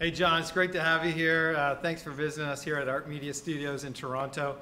Hey, John, it's great to have you here. Uh, thanks for visiting us here at ARHT Media Studios in Toronto.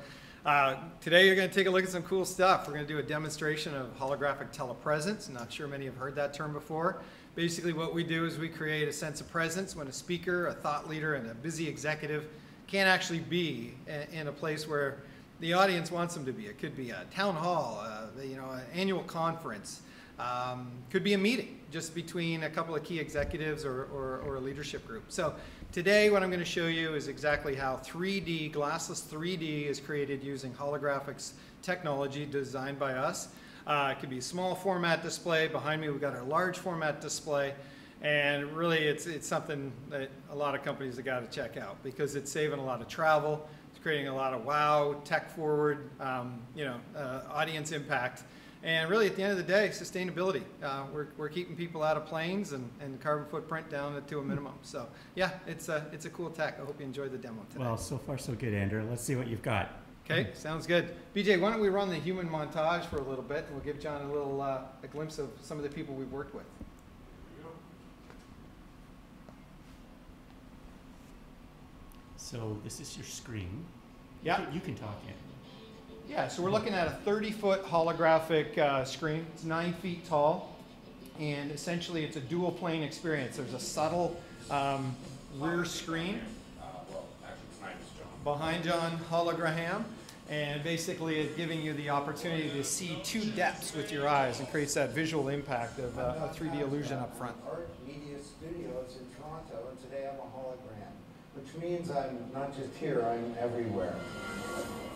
Uh, today, you're going to take a look at some cool stuff. We're going to do a demonstration of holographic telepresence. I'm not sure many have heard that term before. Basically, what we do is we create a sense of presence when a speaker, a thought leader, and a busy executive can't actually be in a place where the audience wants them to be. It could be a town hall, uh, you know, an annual conference, um, could be a meeting just between a couple of key executives or, or, or, a leadership group. So today what I'm going to show you is exactly how 3D, glassless 3D is created using holographics technology designed by us. Uh, it could be a small format display. Behind me we've got our large format display. And really it's, it's something that a lot of companies have got to check out because it's saving a lot of travel. It's creating a lot of wow, tech forward, um, you know, uh, audience impact. And really, at the end of the day, sustainability. Uh, we're, we're keeping people out of planes and, and carbon footprint down to a minimum. So yeah, it's a, it's a cool tech. I hope you enjoyed the demo today. Well, so far so good, Andrew. Let's see what you've got. Okay, sounds good. BJ, why don't we run the human montage for a little bit, and we'll give John a little uh, a glimpse of some of the people we've worked with. So this is your screen. Yeah. You can, you can talk, Andrew. Yeah, so we're looking at a 30 foot holographic uh, screen. It's nine feet tall, and essentially it's a dual plane experience. There's a subtle um, rear screen behind John hologram, and basically it's giving you the opportunity to see two depths with your eyes and creates that visual impact of uh, a 3D illusion up front. ARHT Media Studios in Toronto, and today I'm a hologram, which means I'm not just here, I'm everywhere.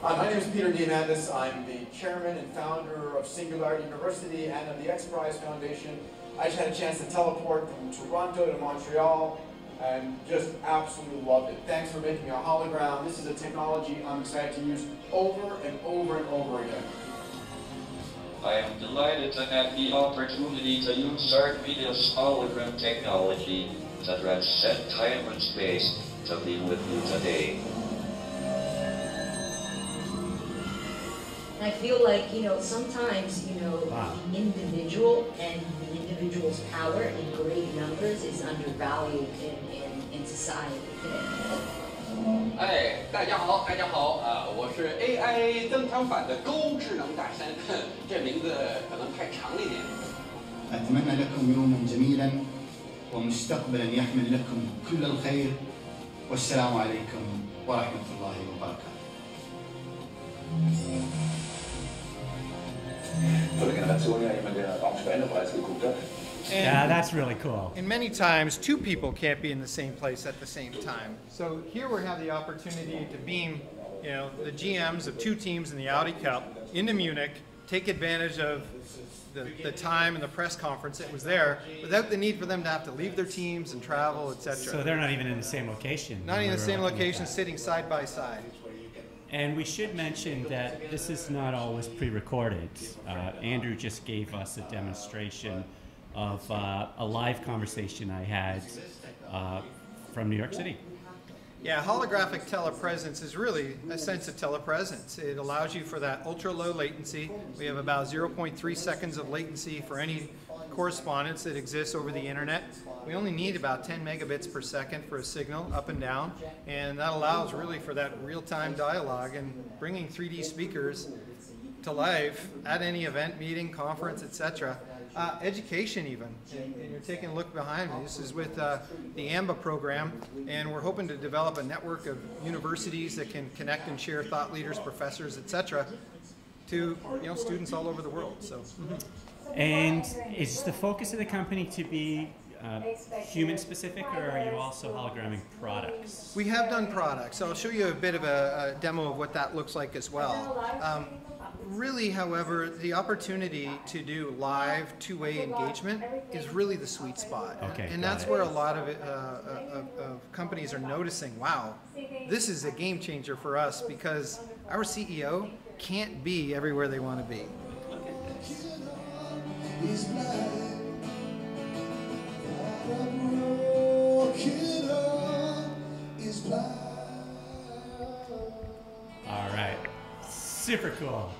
Hi, my name is Peter Diamandis. I'm the chairman and founder of Singularity University and of the X Prize Foundation. I just had a chance to teleport from Toronto to Montreal and just absolutely loved it. Thanks for making a hologram. This is a technology I'm excited to use over and over and over again. I am delighted to have the opportunity to use ARHT Media's hologram technology to transcend time and space to be with you today. I feel like, you know, sometimes, you know, wow. the individual and the individual's power in great numbers is undervalued in, in, in society today. 哎，大家好，大家好啊！我是 AI 增强版的高智能大山，这名字可能太长了一点。أتمنى لكم يوما جميلا ومستقبلا يحمل لكم كل الخير والسلام عليكم ورحمة الله وبركاته. Yeah, that's really cool. And many times, two people can't be in the same place at the same time. So here we have the opportunity to beam, you know, the GMs of two teams in the Audi Cup into Munich, take advantage of the, the time and the press conference that was there without the need for them to have to leave their teams and travel, etc. So they're not even in the same location. Not in the same location, sitting side by side. And we should mention that this is not always pre-recorded. Uh, Andrew just gave us a demonstration of uh, a live conversation I had uh, from New York City. Yeah, holographic telepresence is really a sense of telepresence. It allows you for that ultra low latency. We have about 0.3 seconds of latency for any correspondence that exists over the internet. We only need about 10 megabits per second for a signal up and down, and that allows really for that real-time dialogue and bringing 3D speakers to life at any event, meeting, conference, etc. Uh, education even, and, and, you're taking a look behind me. This is with uh, the AMBA program, and we're hoping to develop a network of universities that can connect and share thought leaders, professors, etc., to you know students all over the world. So. Mm -hmm. And is the focus of the company to be uh, human specific or are you also hologramming products? We have done products. I'll show you a bit of a, a demo of what that looks like as well. Um, really, however, the opportunity to do live two-way engagement is really the sweet spot. Okay, and that's it. where a lot of, it, uh, uh, of, of companies are noticing, wow, this is a game changer for us because our CEO can't be everywhere they want to be. All right. Super cool.